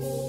you